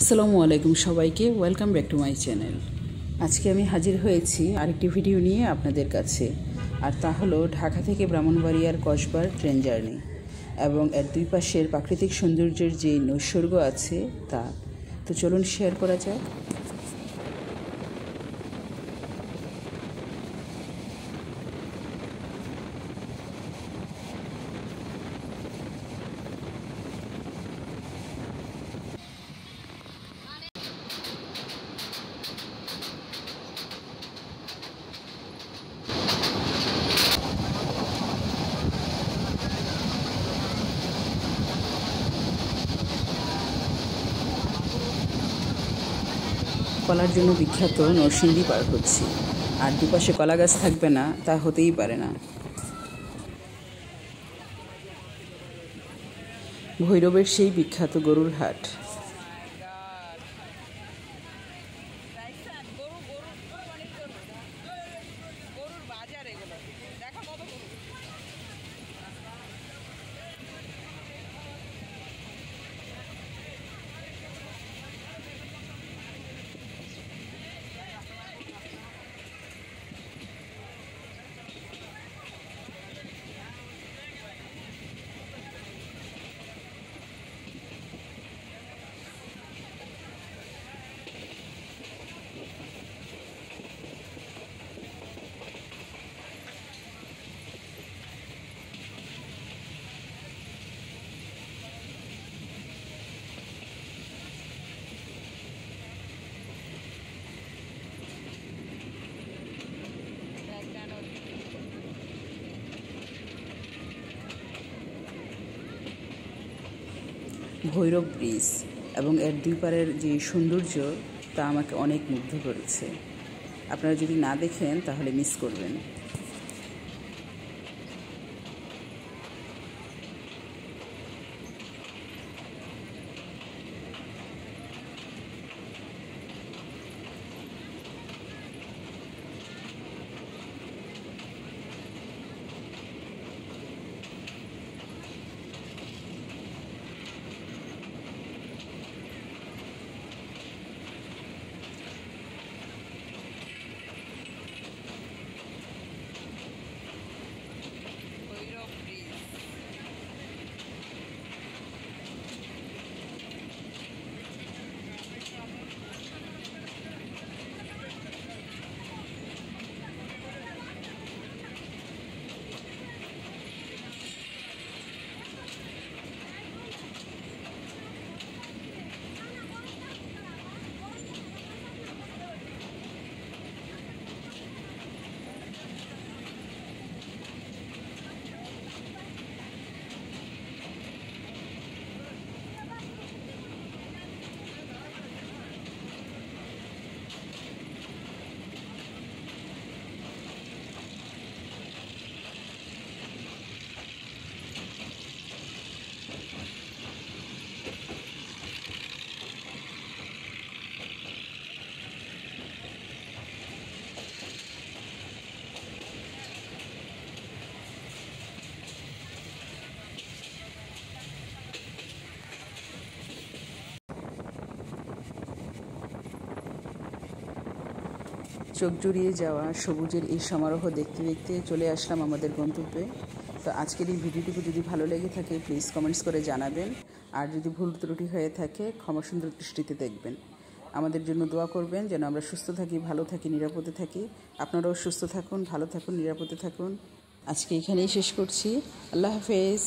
আসসালামু আলাইকুম সবাইকে welcome back to my channel আজকে আমি হাজির হয়েছি আরেকটি ভিডিও নিয়ে আপনাদের কাছে, আর তা হলো ঢাকা থেকে ব্রাহ্মণবাড়িয়ার কসবার ট্রেন জার্নি এবং এর দুই পাশের প্রাকৃতিক সৌন্দর্যের যে নৈসর্গ আছে তা। তো চলুন শেয়ার করা যাক। কলার জন্য বিখ্যাত নরসিংদী পার হচ্ছি। আর দুপাশে কলা গাছ থাকবে না, তা হতেই পারে না। ভৈরবের সেই বিখ্যাত গরুর হাট। ভৈরব ব্রিজ এবং এর দুই পারের যে সৌন্দর্য, তা আমাকে অনেক মুগ্ধ করেছে। আপনারা যদি না দেখেন, তাহলে মিস করবেন। চোখ জুড়িয়ে যাওয়া সবুজের এই সমারোহ দেখতে দেখতে চলে আসলাম আমাদের গন্তব্যে। তো আজকের এই ভিডিওটুকু যদি ভালো লেগে থাকে প্লিজ কমেন্টস করে জানাবেন। আর যদি ভুল ত্রুটি হয়ে থাকে ক্ষমা সুন্দর দৃষ্টিতে দেখবেন। আমাদের জন্য দোয়া করবেন যেন আমরা সুস্থ থাকি, ভালো থাকি, নিরাপদে থাকি। আপনারাও সুস্থ থাকুন, ভালো থাকুন, নিরাপদে থাকুন। আজকে এখানেই শেষ করছি। আল্লাহ হাফেজ।